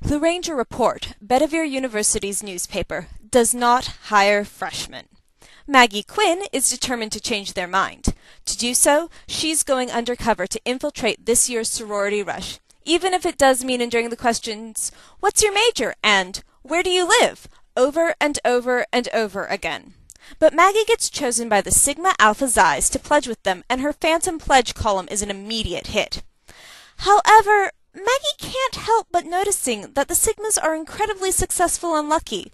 The Ranger Report, Bedivere University's newspaper, does not hire freshmen. Maggie Quinn is determined to change their mind. To do so, she's going undercover to infiltrate this year's sorority rush, even if it does mean enduring the questions, What's your major? and Where do you live? over and over and over again. But Maggie gets chosen by the Sigma Alpha Xis to pledge with them, and her Phantom Pledge column is an immediate hit. However, Maggie can't help but noticing that the Sigmas are incredibly successful and lucky.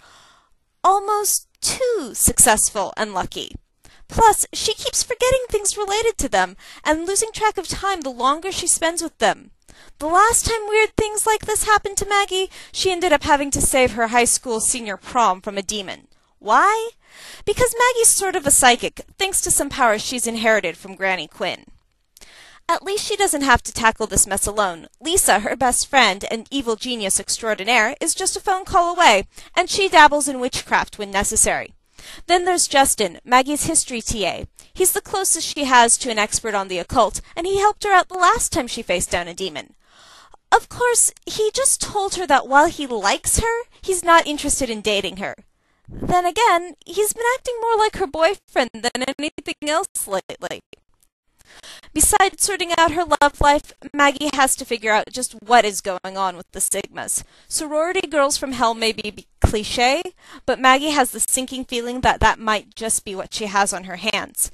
Almost too successful and lucky. Plus, she keeps forgetting things related to them and losing track of time the longer she spends with them. The last time weird things like this happened to Maggie, she ended up having to save her high school senior prom from a demon. Why? Because Maggie's sort of a psychic, thanks to some powers she's inherited from Granny Quinn. At least she doesn't have to tackle this mess alone. Lisa, her best friend and evil genius extraordinaire, is just a phone call away, and she dabbles in witchcraft when necessary. Then there's Justin, Maggie's history TA. He's the closest she has to an expert on the occult, and he helped her out the last time she faced down a demon. Of course, he just told her that while he likes her, he's not interested in dating her. Then again, he's been acting more like her boyfriend than anything else lately. Besides sorting out her love life, Maggie has to figure out just what is going on with the Sigmas. Sorority girls from hell may be cliche, but Maggie has the sinking feeling that that might just be what she has on her hands.